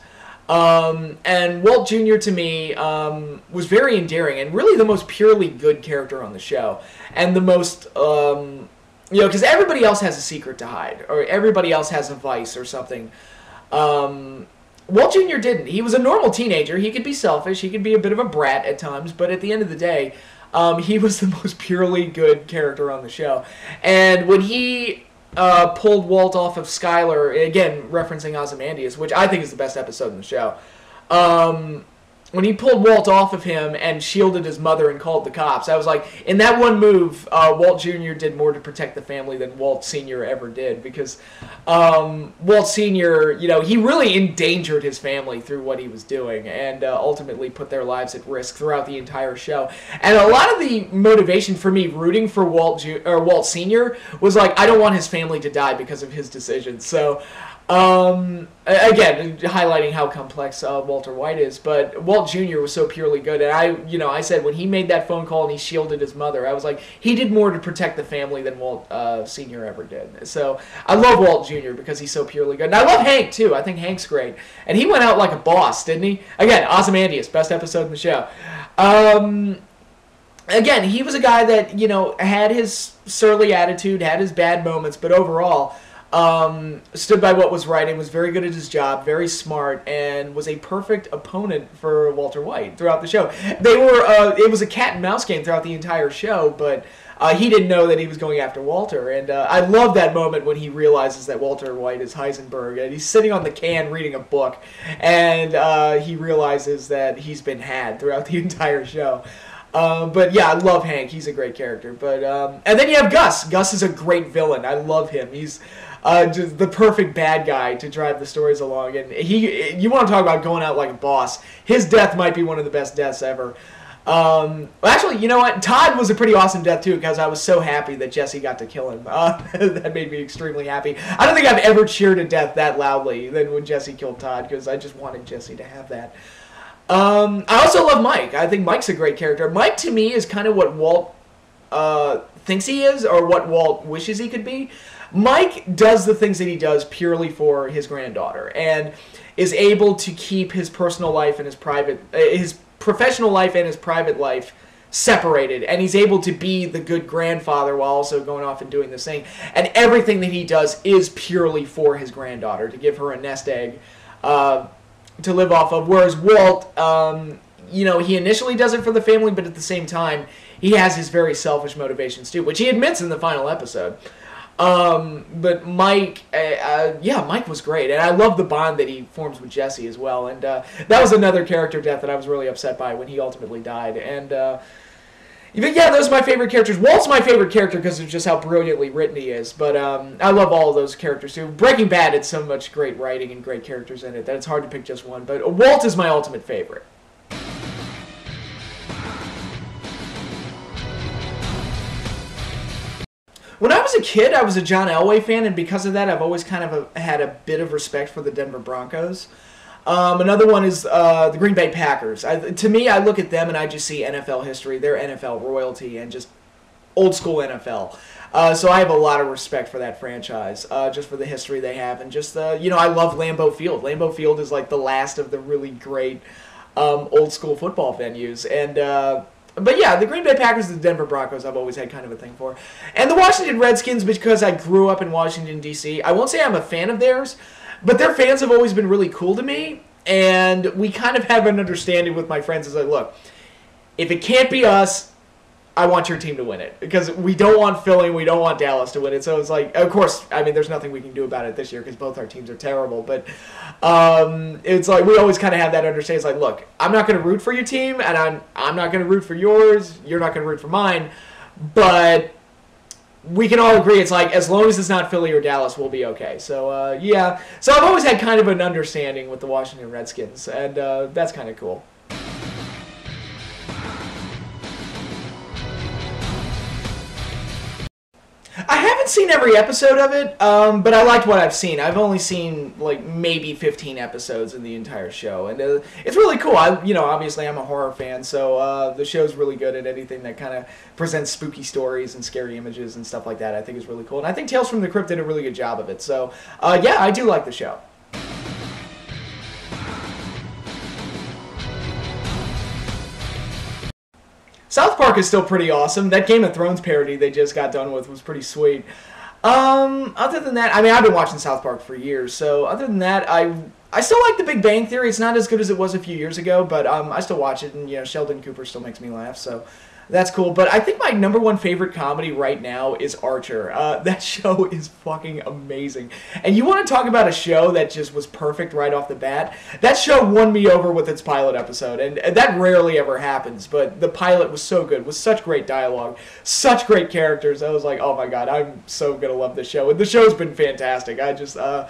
Um, and Walt Jr. to me um, was very endearing and really the most purely good character on the show, and the most um, you know because everybody else has a secret to hide or everybody else has a vice or something. Um, Walt Jr. didn't. He was a normal teenager. He could be selfish. He could be a bit of a brat at times, but at the end of the day, um, he was the most purely good character on the show. And when he uh, pulled Walt off of Skyler, again referencing Ozymandias, which I think is the best episode in the show. Um, when he pulled Walt off of him and shielded his mother and called the cops, I was like, in that one move, uh, Walt Jr. did more to protect the family than Walt Sr. ever did because um, Walt Sr., you know, he really endangered his family through what he was doing and uh, ultimately put their lives at risk throughout the entire show. And a lot of the motivation for me rooting for Walt Ju- or Walt Sr. was like, I don't want his family to die because of his decisions. So um, again, highlighting how complex uh, Walter White is, but Walt Jr. was so purely good, and I, you know, I said when he made that phone call and he shielded his mother, I was like, he did more to protect the family than Walt uh, Sr. ever did. So I love Walt Jr. because he's so purely good, and I love Hank too. I think Hank's great, and he went out like a boss, didn't he? Again, Ozymandias, best episode in the show. Um, again, he was a guy that you know had his surly attitude, had his bad moments, but overall um, stood by what was right and was very good at his job, very smart, and was a perfect opponent for Walter White throughout the show. They were uh, it was a cat and mouse game throughout the entire show, but uh, he didn't know that he was going after Walter. And uh, I love that moment when he realizes that Walter White is Heisenberg, and he's sitting on the can reading a book, and uh, he realizes that he's been had throughout the entire show. Uh, but yeah, I love Hank. He's a great character. But um, and then you have Gus. Gus is a great villain. I love him. He's uh, just the perfect bad guy to drive the stories along. And he, you want to talk about going out like a boss? His death might be one of the best deaths ever. Um, well, actually, you know what? Todd was a pretty awesome death too because I was so happy that Jesse got to kill him. Uh, that made me extremely happy. I don't think I've ever cheered a death that loudly than when Jesse killed Todd because I just wanted Jesse to have that. Um, I also love Mike. I think Mike's a great character. Mike to me is kind of what Walt uh, thinks he is or what Walt wishes he could be. Mike does the things that he does purely for his granddaughter and is able to keep his personal life and his private uh, his professional life and his private life separated and he's able to be the good grandfather while also going off and doing this thing and everything that he does is purely for his granddaughter to give her a nest egg uh, to live off of whereas walt um, you know he initially does it for the family but at the same time he has his very selfish motivations too which he admits in the final episode um, but Mike, uh, uh, yeah, Mike was great, and I love the bond that he forms with Jesse as well. And uh, that was another character death that I was really upset by when he ultimately died. And uh, but yeah, those are my favorite characters. Walt's my favorite character because of just how brilliantly written he is. But um, I love all of those characters too. Breaking Bad had so much great writing and great characters in it that it's hard to pick just one. But Walt is my ultimate favorite. When I was a kid, I was a John Elway fan, and because of that, I've always kind of a, had a bit of respect for the Denver Broncos. Um, another one is uh, the Green Bay Packers. I, to me, I look at them and I just see NFL history, their NFL royalty, and just old school NFL. Uh, so I have a lot of respect for that franchise, uh, just for the history they have, and just the you know I love Lambeau Field. Lambeau Field is like the last of the really great um, old school football venues, and uh, but yeah, the Green Bay Packers and the Denver Broncos I've always had kind of a thing for. And the Washington Redskins because I grew up in Washington, D.C. I won't say I'm a fan of theirs, but their fans have always been really cool to me. And we kind of have an understanding with my friends as like, look, if it can't be us, I want your team to win it because we don't want Philly, we don't want Dallas to win it. So it's like, of course, I mean, there's nothing we can do about it this year because both our teams are terrible. But um, it's like we always kind of have that understanding. It's like, look, I'm not going to root for your team, and I'm I'm not going to root for yours. You're not going to root for mine, but we can all agree it's like as long as it's not Philly or Dallas, we'll be okay. So uh, yeah, so I've always had kind of an understanding with the Washington Redskins, and uh, that's kind of cool. I haven't seen every episode of it, um, but I liked what I've seen. I've only seen like maybe 15 episodes in the entire show, and uh, it's really cool. I, you know, obviously I'm a horror fan, so uh, the show's really good at anything that kind of presents spooky stories and scary images and stuff like that. I think is really cool, and I think Tales from the Crypt did a really good job of it. So uh, yeah, I do like the show. South Park is still pretty awesome. That Game of Thrones parody they just got done with was pretty sweet. Um, other than that, I mean, I've been watching South Park for years, so other than that, I I still like The Big Bang Theory. It's not as good as it was a few years ago, but um, I still watch it, and you know, Sheldon Cooper still makes me laugh. So that's cool. But I think my number one favorite comedy right now is Archer. Uh, that show is fucking amazing. And you want to talk about a show that just was perfect right off the bat? That show won me over with its pilot episode, and, that rarely ever happens. But the pilot was so good, with such great dialogue, such great characters. I was like, oh my god, I'm so gonna love this show. And the show's been fantastic. I just. Uh,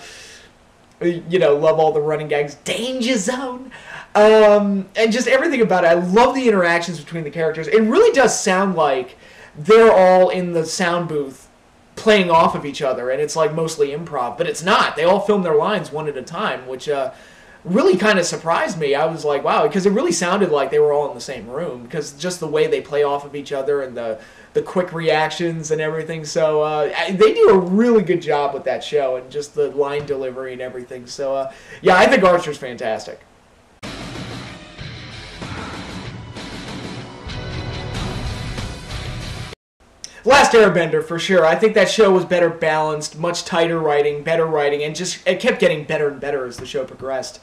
you know, love all the running gags. Danger Zone. Um, and just everything about it. I love the interactions between the characters. It really does sound like they're all in the sound booth playing off of each other, and it's like mostly improv, but it's not. They all film their lines one at a time, which uh, really kind of surprised me. I was like, wow, because it really sounded like they were all in the same room, because just the way they play off of each other and the the quick reactions and everything. So uh, they do a really good job with that show and just the line delivery and everything. So uh, yeah, I think Archer's fantastic. Last Airbender for sure. I think that show was better balanced, much tighter writing, better writing, and just it kept getting better and better as the show progressed.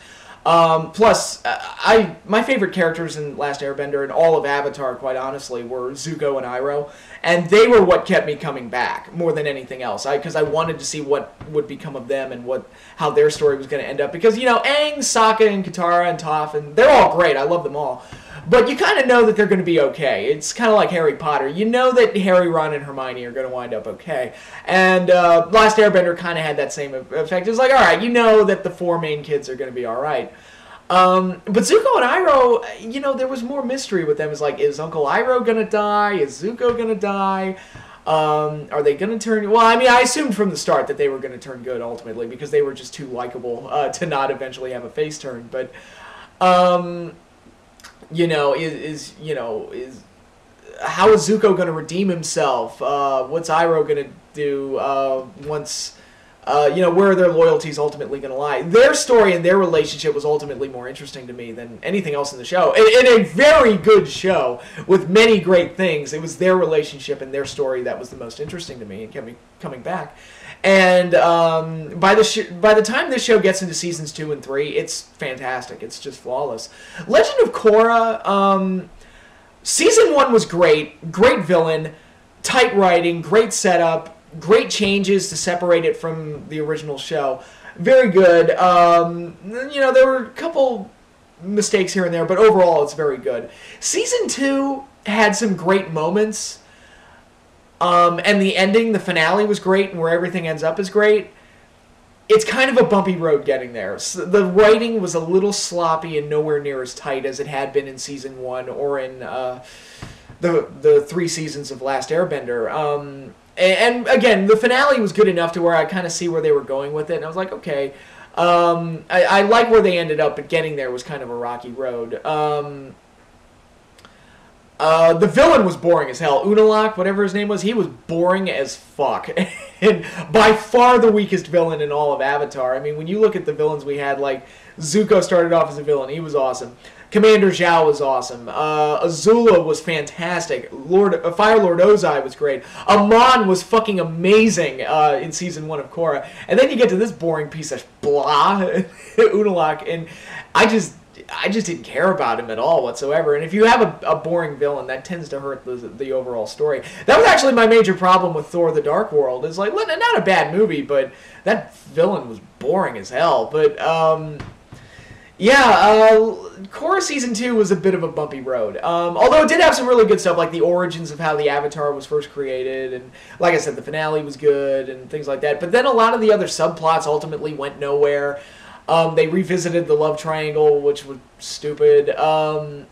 Um, plus, uh, I my favorite characters in Last Airbender and all of Avatar, quite honestly, were Zuko and Iroh, and they were what kept me coming back more than anything else. I because I wanted to see what would become of them and what how their story was going to end up. Because you know, Aang, Sokka, and Katara and Toph, and they're all great. I love them all. But you kind of know that they're going to be okay. It's kind of like Harry Potter. You know that Harry, Ron, and Hermione are going to wind up okay. And uh, Last Airbender kind of had that same effect. It's like, all right, you know that the four main kids are going to be all right. Um, but Zuko and Iroh, you know, there was more mystery with them. It's like, is Uncle Iroh gonna die? Is Zuko gonna die? Um, are they gonna turn? Well, I mean, I assumed from the start that they were gonna turn good ultimately because they were just too likable uh, to not eventually have a face turn. But, um, you know, is, is you know is how is Zuko gonna redeem himself? Uh, what's Iroh gonna do uh, once? Uh, you know, where are their loyalties ultimately going to lie? Their story and their relationship was ultimately more interesting to me than anything else in the show. In, in a very good show with many great things, it was their relationship and their story that was the most interesting to me and kept me coming back. And um, by the sh- by the time this show gets into seasons two and three, it's fantastic. It's just flawless. Legend of Korra. Um, season one was great. Great villain, tight writing, great setup great changes to separate it from the original show. Very good. Um, you know, there were a couple mistakes here and there, but overall, it's very good. Season two had some great moments. Um, and the ending, the finale was great, and where everything ends up is great. It's kind of a bumpy road getting there. So the writing was a little sloppy and nowhere near as tight as it had been in season one or in uh, the the three seasons of Last Airbender. Um, and, again, the finale was good enough to where I kind of see where they were going with it, and I was like, okay. Um, I, I, like where they ended up, but getting there was kind of a rocky road. Um, uh, the villain was boring as hell. Unalaq, whatever his name was, he was boring as fuck. and by far the weakest villain in all of Avatar. I mean, when you look at the villains we had, like, Zuko started off as a villain. He was awesome. Commander Zhao was awesome. Uh, Azula was fantastic. Lord uh, Fire Lord Ozai was great. Amon was fucking amazing uh, in season one of Korra. And then you get to this boring piece of blah, Unalaq, and I just I just didn't care about him at all whatsoever. And if you have a, a boring villain, that tends to hurt the, the overall story. That was actually my major problem with Thor: The Dark World. Is like not a bad movie, but that villain was boring as hell. But um, yeah, uh, Korra season two was a bit of a bumpy road. Um, although it did have some really good stuff, like the origins of how the Avatar was first created, and like I said, the finale was good and things like that. But then a lot of the other subplots ultimately went nowhere. Um, they revisited the love triangle, which was stupid. Um,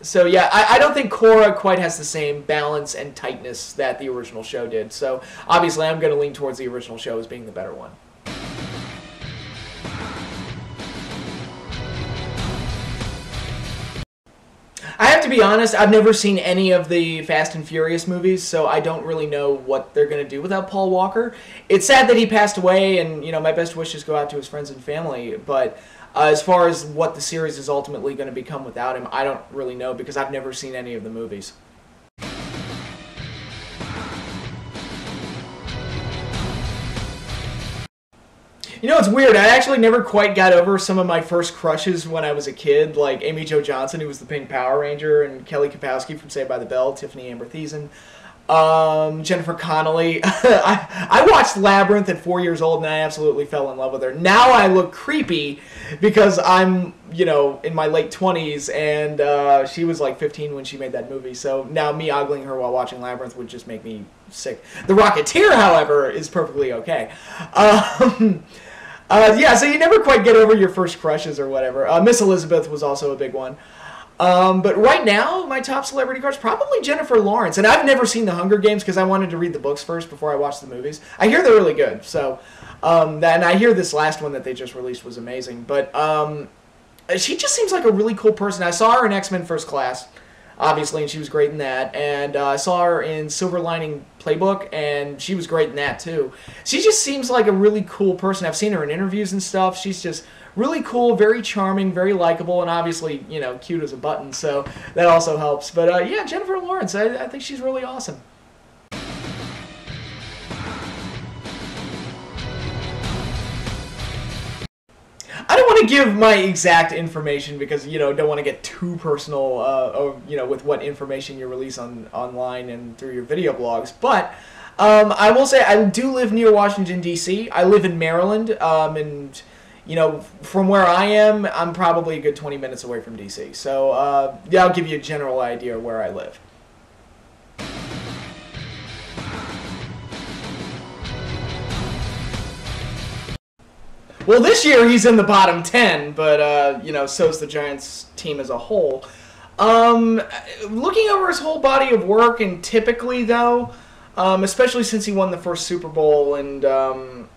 so yeah, I, I, don't think Korra quite has the same balance and tightness that the original show did. So obviously, I'm going to lean towards the original show as being the better one. I have to be honest, I've never seen any of the Fast and Furious movies, so I don't really know what they're going to do without Paul Walker. It's sad that he passed away, and, you know, my best wishes go out to his friends and family, but uh, as far as what the series is ultimately going to become without him, I don't really know because I've never seen any of the movies. You know, it's weird. I actually never quite got over some of my first crushes when I was a kid, like Amy Jo Johnson, who was the Pink Power Ranger, and Kelly Kapowski from Saved by the Bell, Tiffani Amber Thiessen, um, Jennifer Connelly. I, I watched Labyrinth at four years old, and I absolutely fell in love with her. Now I look creepy because I'm, you know, in my late 20s, and uh, she was like 15 when she made that movie. So now me ogling her while watching Labyrinth would just make me sick. The Rocketeer, however, is perfectly okay. Um, uh, yeah, so you never quite get over your first crushes or whatever. Uh, Miss Elizabeth was also a big one. Um, but right now, my top celebrity crush probably Jennifer Lawrence, and I've never seen The Hunger Games because I wanted to read the books first before I watched the movies. I hear they're really good, so um, and I hear this last one that they just released was amazing. But um, she just seems like a really cool person. I saw her in X Men First Class obviously, and she was great in that. And uh, I saw her in Silver Lining Playbook, and she was great in that too. She just seems like a really cool person. I've seen her in interviews and stuff. She's just really cool, very charming, very likable, and obviously, you know, cute as a button. So that also helps. But uh, yeah, Jennifer Lawrence, I, I think she's really awesome. I don't want to give my exact information because you know don't want to get too personal, uh, or, you know, with what information you release on online and through your video blogs. But um, I will say I do live near Washington D.C. I live in Maryland, um, and you know, from where I am, I'm probably a good 20 minutes away from DC. So uh, yeah, I'll give you a general idea of where I live. Well, this year he's in the bottom 10, but, uh, you know, so's the Giants team as a whole. Um, looking over his whole body of work, and typically, though, um, especially since he won the first Super Bowl and, um,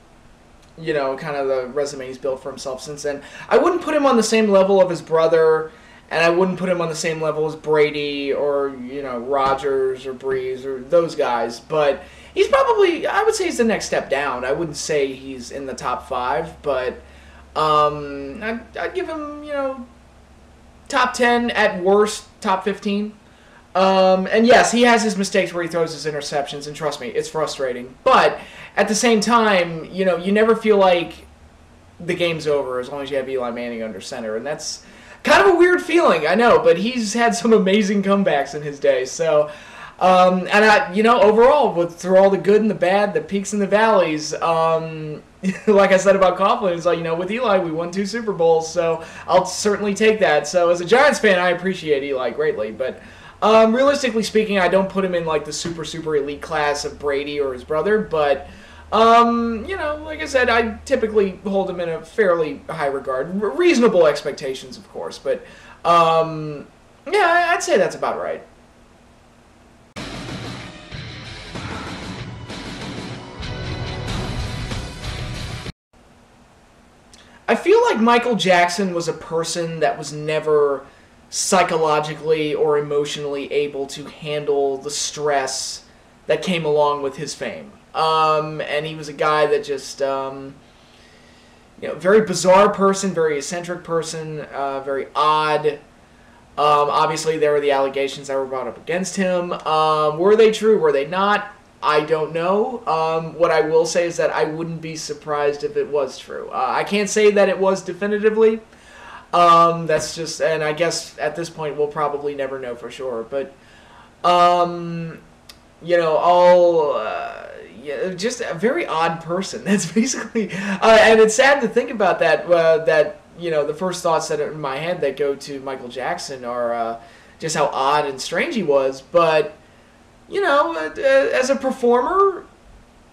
you know, kind of the resume he's built for himself since then, I wouldn't put him on the same level of his brother, and I wouldn't put him on the same level as Brady or, you know, Rodgers or Brees or those guys, but he's probably I would say he's the next step down. I wouldn't say he's in the top five, but um, I'd, I'd give him you know top ten at worst, top fifteen. Um, and yes, he has his mistakes where he throws his interceptions, and trust me, it's frustrating. But at the same time, you know, you never feel like the game's over as long as you have Eli Manning under center, and that's kind of a weird feeling, I know. But he's had some amazing comebacks in his day, so um, and I, you know, overall, with through all the good and the bad, the peaks and the valleys, um, like I said about Coughlin, it's like you know, with Eli, we won two Super Bowls, so I'll certainly take that. So as a Giants fan, I appreciate Eli greatly, but um, realistically speaking, I don't put him in like the super super elite class of Brady or his brother, but. Um, you know, like I said, I typically hold him in a fairly high regard. Reasonable expectations, of course, but um, yeah, I'd say that's about right. I feel like Michael Jackson was a person that was never psychologically or emotionally able to handle the stress that came along with his fame. Um, and he was a guy that just, um, you know, very bizarre person, very eccentric person, uh, very odd. Um, obviously, there were the allegations that were brought up against him. Um, were they true? Were they not? I don't know. Um, what I will say is that I wouldn't be surprised if it was true. Uh, I can't say that it was definitively. Um, that's just, and I guess at this point we'll probably never know for sure. But, um, you know, all. Uh, yeah, just a very odd person. That's basically, uh, and it's sad to think about that. Uh, that you know, the first thoughts that are in my head that go to Michael Jackson are uh, just how odd and strange he was. But you know, uh, uh, as a performer,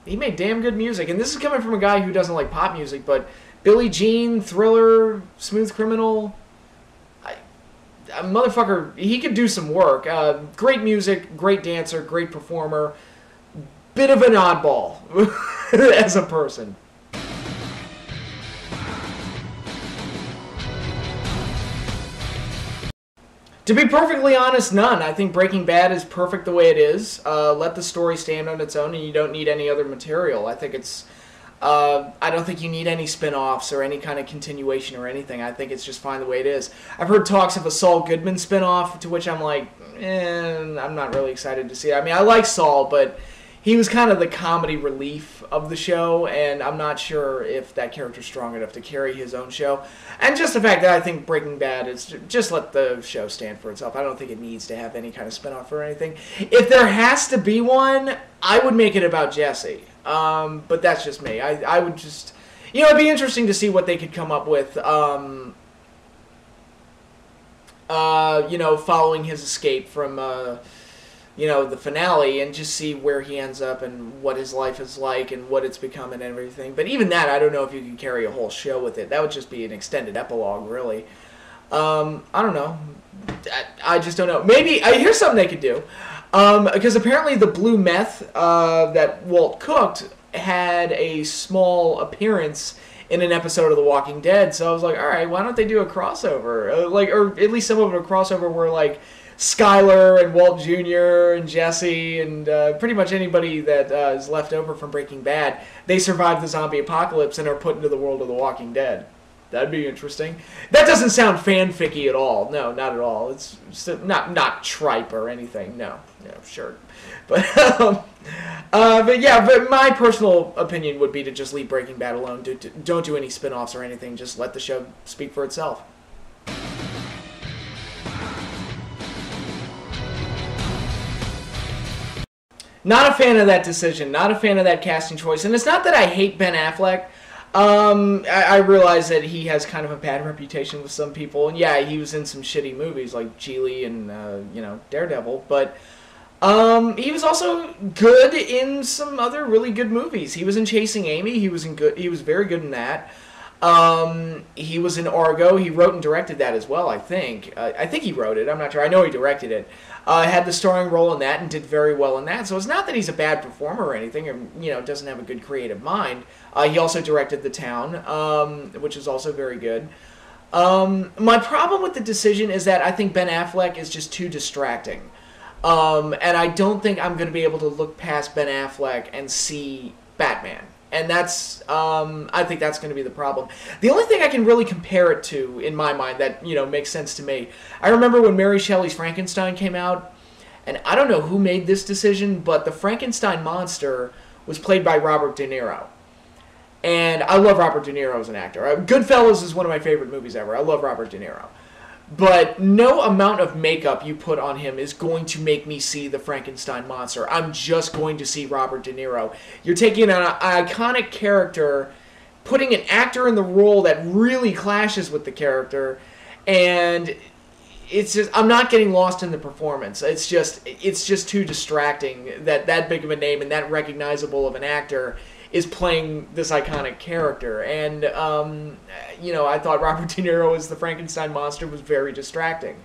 he made damn good music. And this is coming from a guy who doesn't like pop music, but Billie Jean, Thriller, Smooth Criminal, I, a motherfucker, he could do some work. Uh, great music, great dancer, great performer. Bit of an oddball as a person. To be perfectly honest, none. I think Breaking Bad is perfect the way it is. Uh, let the story stand on its own, and you don't need any other material. I think it's. Uh, I don't think you need any spin offs or any kind of continuation or anything. I think it's just fine the way it is. I've heard talks of a Saul Goodman spin off, to which I'm like, eh, I'm not really excited to see. I mean, I like Saul, but he was kind of the comedy relief of the show, and I'm not sure if that character's strong enough to carry his own show. And just the fact that I think Breaking Bad is just let the show stand for itself. I don't think it needs to have any kind of spinoff or anything. If there has to be one, I would make it about Jesse. Um, but that's just me. I, I would just, you know, it'd be interesting to see what they could come up with. Um, uh, you know, following his escape from. Uh, you know the finale and just see where he ends up and what his life is like and what it's become and everything. But even that, I don't know if you can carry a whole show with it. That would just be an extended epilogue, really. Um, I don't know. I, I, just don't know. Maybe I here's something they could do, um, because apparently the blue meth uh, that Walt cooked had a small appearance in an episode of The Walking Dead. So I was like, all right, why don't they do a crossover? Uh, like, or at least some of a crossover where like Skyler and Walt Jr. and Jesse and uh, pretty much anybody that uh, is left over from Breaking Bad, they survive the zombie apocalypse and are put into the world of The Walking Dead. That'd be interesting. That doesn't sound fanficky at all. No, not at all. It's not not tripe or anything. No, no, sure, but um, uh, but yeah. But my personal opinion would be to just leave Breaking Bad alone. Do, don't do any spin-offs or anything. Just let the show speak for itself. Not a fan of that decision. Not a fan of that casting choice. And it's not that I hate Ben Affleck. Um, I, I realize that he has kind of a bad reputation with some people, and yeah, he was in some shitty movies like Gigli and uh, you know Daredevil, but um, he was also good in some other really good movies. He was in Chasing Amy. He was in good. He was very good in that. Um, he was in Argo. He wrote and directed that as well. I think. Uh, I think he wrote it. I'm not sure. I know he directed it. Uh, had the starring role in that and did very well in that. So it's not that he's a bad performer or anything, or you know doesn't have a good creative mind. Uh, he also directed The Town, um, which is also very good. Um, my problem with the decision is that I think Ben Affleck is just too distracting. Um, and I don't think I'm going to be able to look past Ben Affleck and see Batman. And that's, um, I think that's going to be the problem. The only thing I can really compare it to, in my mind, that, you know, makes sense to me, I remember when Mary Shelley's Frankenstein came out, and I don't know who made this decision, but the Frankenstein monster was played by Robert De Niro. And I love Robert De Niro as an actor. Uh, Goodfellas is one of my favorite movies ever. I love Robert De Niro. But no amount of makeup you put on him is going to make me see the Frankenstein monster. I'm just going to see Robert De Niro. You're taking an iconic character, putting an actor in the role that really clashes with the character, and it's just I'm not getting lost in the performance. It's just it's just too distracting that that big of a name and that recognizable of an actor is playing this iconic character. And, um, you know, I thought Robert De Niro as the Frankenstein monster was very distracting.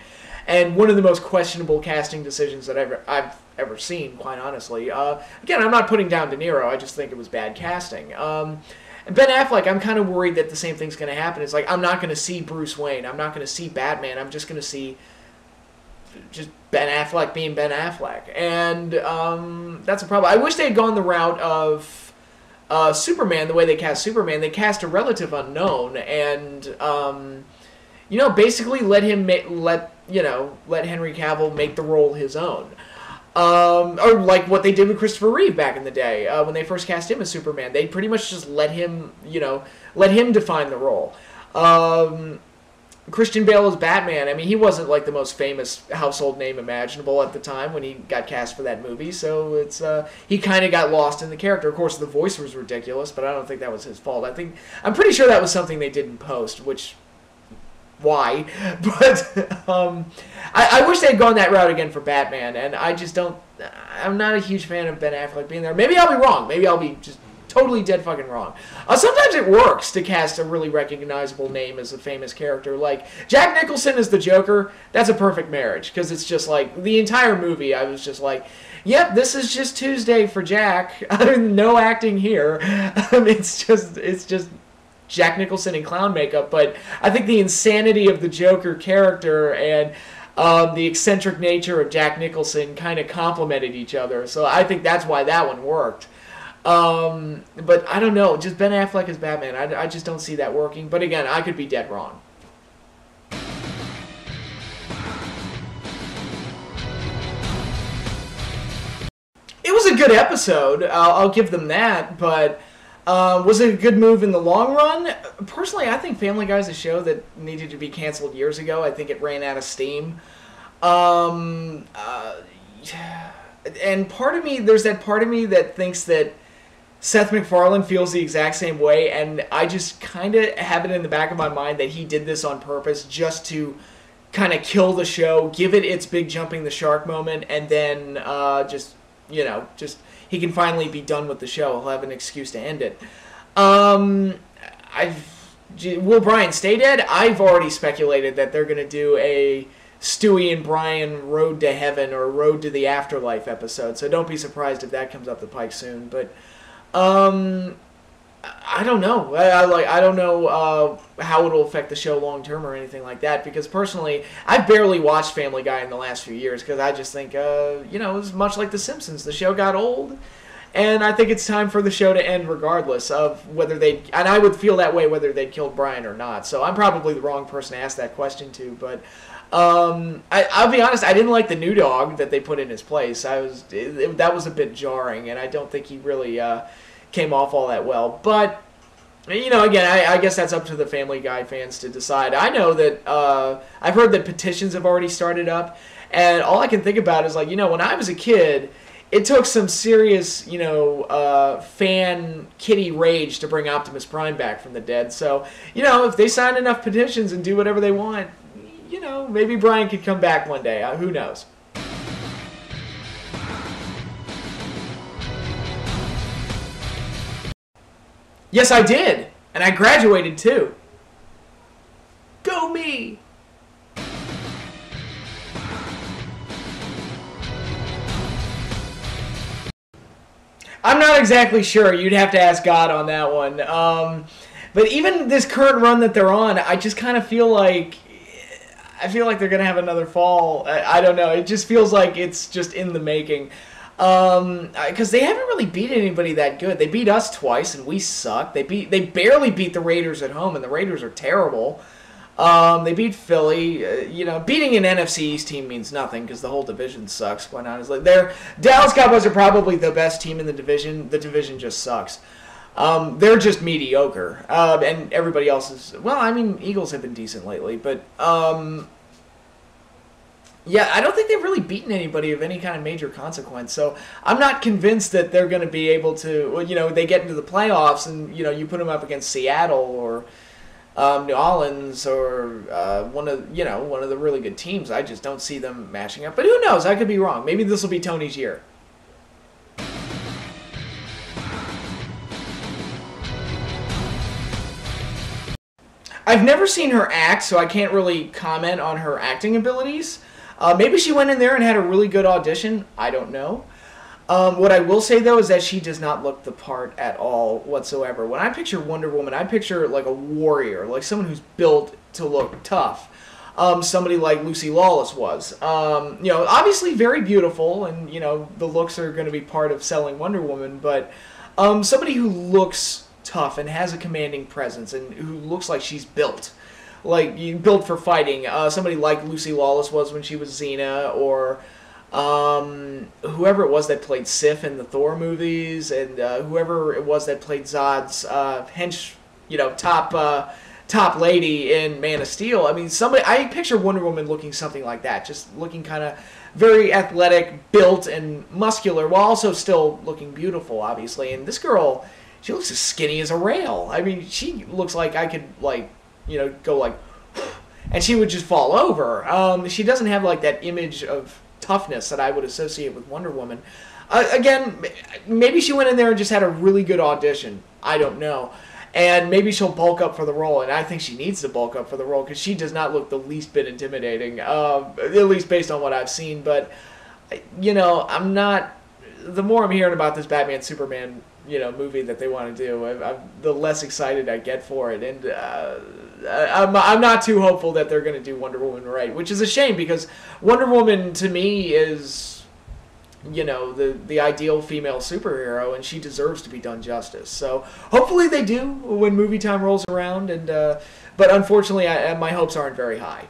And one of the most questionable casting decisions that I've, I've ever seen, quite honestly. Uh, again, I'm not putting down De Niro, I just think it was bad casting. Um, and Ben Affleck, I'm kind of worried that the same thing's going to happen. It's like, I'm not going to see Bruce Wayne. I'm not going to see Batman. I'm just going to see just Ben Affleck being Ben Affleck. And um, that's a problem. I wish they had gone the route of uh, Superman, the way they cast Superman, they cast a relative unknown, and um, you know, basically let him ma- let you know let Henry Cavill make the role his own. Um, or like what they did with Christopher Reeve back in the day uh, when they first cast him as Superman. They pretty much just let him, you know, let him define the role. Um, Christian Bale as Batman, I mean, he wasn't like the most famous household name imaginable at the time when he got cast for that movie, so it's uh, he kind of got lost in the character. Of course, the voice was ridiculous, but I don't think that was his fault. I think I'm pretty sure that was something they did in post, which why? But um, I, I wish they'd gone that route again for Batman, and I just don't. I'm not a huge fan of Ben Affleck being there. Maybe I'll be wrong. Maybe I'll be just totally dead fucking wrong. Uh, sometimes it works to cast a really recognizable name as a famous character. Like Jack Nicholson as the Joker, that's a perfect marriage because it's just like the entire movie. I was just like, yep, this is just Tuesday for Jack. no acting here. it's just it's just Jack Nicholson in clown makeup. But I think the insanity of the Joker character and um, the eccentric nature of Jack Nicholson kind of complemented each other. So I think that's why that one worked. Um, but I don't know. Just Ben Affleck as Batman. I, I just don't see that working. But again, I could be dead wrong. It was a good episode. I'll, I'll give them that. But uh, was it a good move in the long run? Personally, I think Family Guy is a show that needed to be canceled years ago. I think it ran out of steam. Um, uh, and part of me, there's that part of me that thinks that Seth MacFarlane feels the exact same way, and I just kind of have it in the back of my mind that he did this on purpose just to kind of kill the show, give it its big jumping the shark moment, and then uh, just, you know, just he can finally be done with the show. He'll have an excuse to end it. Um, I've will Brian stay dead? I've already speculated that they're going to do a Stewie and Brian Road to Heaven or Road to the Afterlife episode, so don't be surprised if that comes up the pike soon. But um, I don't know. I, I, like. I don't know uh, how it'll affect the show long term or anything like that. Because personally, I've barely watched Family Guy in the last few years because I just think, uh, you know, it's much like The Simpsons. The show got old, and I think it's time for the show to end, regardless of whether they. And I would feel that way whether they'd killed Brian or not. So I'm probably the wrong person to ask that question to, but. Um, I, will be honest. I didn't like the new dog that they put in his place. I was it, it, that was a bit jarring, and I don't think he really uh, came off all that well. But you know, again, I, I, guess that's up to the Family Guy fans to decide. I know that uh, I've heard that petitions have already started up, and all I can think about is like, you know, when I was a kid, it took some serious, you know, uh, fan kitty rage to bring Optimus Prime back from the dead. So, you know, if they sign enough petitions and do whatever they want, you know, maybe Brian could come back one day. Uh, who knows? Yes, I did. And I graduated too. Go me! I'm not exactly sure. You'd have to ask God on that one. Um, but even this current run that they're on, I just kind of feel like I feel like they're gonna have another fall. I, I don't know. It just feels like it's just in the making. Um, because they haven't really beat anybody that good. They beat us twice, and we suck. They beat, they barely beat the Raiders at home, and the Raiders are terrible. Um, they beat Philly. Uh, you know, beating an NFC East team means nothing because the whole division sucks. Quite honestly, they're Dallas Cowboys are probably the best team in the division. The division just sucks. Um, they're just mediocre, uh, and everybody else is. Well, I mean, Eagles have been decent lately, but um, yeah, I don't think they've really beaten anybody of any kind of major consequence. So I'm not convinced that they're going to be able to. You know, they get into the playoffs, and you know, you put them up against Seattle or um, New Orleans or uh, one of you know one of the really good teams. I just don't see them matching up. But who knows? I could be wrong. Maybe this will be Tony's year. I've never seen her act, so I can't really comment on her acting abilities. Uh, maybe she went in there and had a really good audition. I don't know. Um, what I will say though is that she does not look the part at all whatsoever. When I picture Wonder Woman, I picture like a warrior, like someone who's built to look tough. Um, somebody like Lucy Lawless was. Um, you know, obviously very beautiful, and you know the looks are going to be part of selling Wonder Woman. But um, somebody who looks tough and has a commanding presence and who looks like she's built, like built for fighting. Uh, somebody like Lucy Lawless was when she was Xena, or um, whoever it was that played Sif in the Thor movies, and uh, whoever it was that played Zod's uh, hench, you know, top uh, top lady in Man of Steel. I mean, somebody I picture Wonder Woman looking something like that, just looking kind of very athletic, built, and muscular, while also still looking beautiful, obviously. And this girl, she looks as skinny as a rail. I mean, she looks like I could like, you know, go like, and she would just fall over. Um, she doesn't have like that image of toughness that I would associate with Wonder Woman. Uh, again, maybe she went in there and just had a really good audition. I don't know. And maybe she'll bulk up for the role, and I think she needs to bulk up for the role because she does not look the least bit intimidating, uh, at least based on what I've seen. But, you know, I'm not. The more I'm hearing about this Batman Superman, you know, movie that they want to do, I, I'm, the less excited I get for it. And uh, I'm, I'm not too hopeful that they're going to do Wonder Woman right, which is a shame because Wonder Woman to me is, you know, the the ideal female superhero, and she deserves to be done justice. So hopefully they do when movie time rolls around. And uh, but unfortunately, I, my hopes aren't very high.